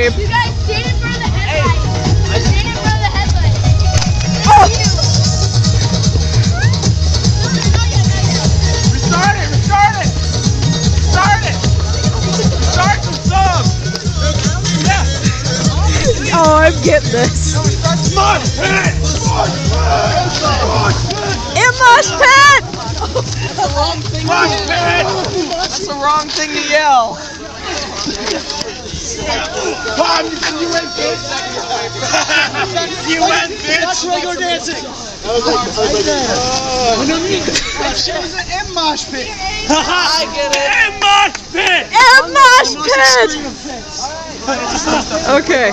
Shake it, Abe. You guys stand in front of the headlights. Stand in front of the headlights. Oh! Restart it, restart it! Start it! Start the song! Yeah! Oh, I'm getting this. Mosh pit! MMOSH pit! Mosh pit! That's the wrong thing to yell. Mom, you said you went bitch! you went bitch! That's regular dancing. She's an MMOSH pit. I get it. MMOSH pit! MMOSH pit! Okay.